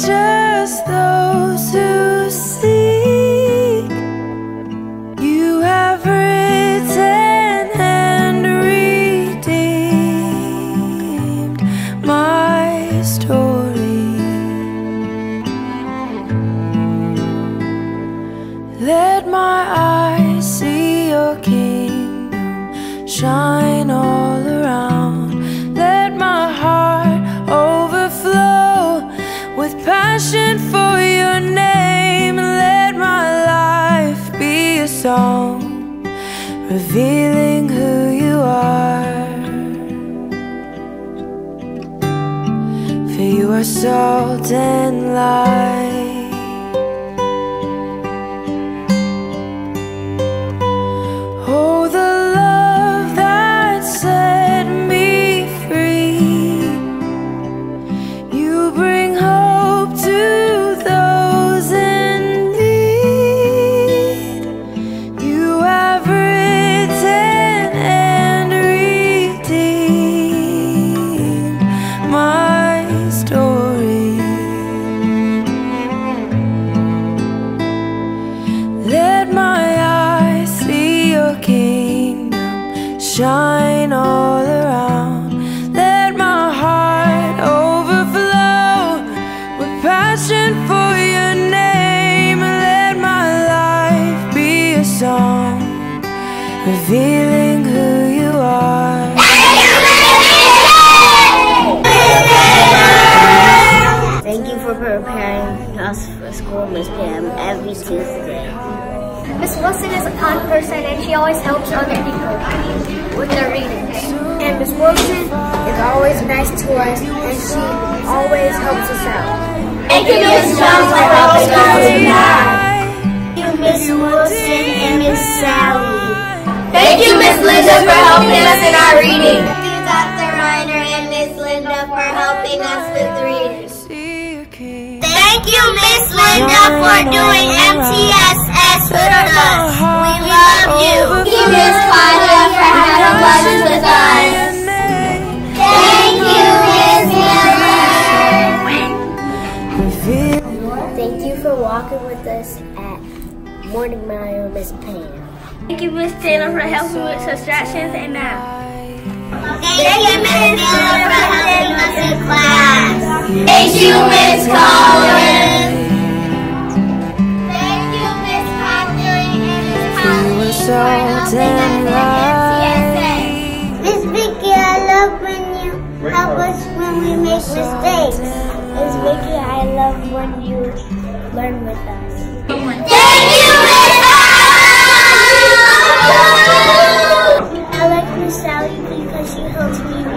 just those who seek. You have written and redeemed my story. Song revealing who you are. For you are salt and light. Shine all around. Let my heart overflow with passion for your name. Let my life be a song revealing who you are. Thank you for preparing us for school, Miss Pam, every Tuesday. Miss Wilson is a kind person and she always helps other people with their reading. And Miss Wilson is always nice to us and she always helps us out. Thank you, Miss Jones, for helping us tonight. Thank you, Miss Wilson and Miss Sally. Thank you, Miss Linda, for helping us in our reading. Thank you, Dr. Reiner and Miss Linda, for helping us with reading. See your king. Thank you, Miss Linda, for doing MTSS with us. We love you. Thank you, Miss Claudia, for having lunch with us. Thank you, Miss Miller. Thank you for walking with us at Morning Mario, Miss Pam. Thank you, Miss Taylor, for helping with subtractions and math. Thank you, Miss Miller, for helping us in class. Thank you, Miss Collins. Were so. Miss Vicky, I love when you help us when we make mistakes. Miss Vicky, I love when you learn with us. Thank you, Miss I like Miss Sally because she helps me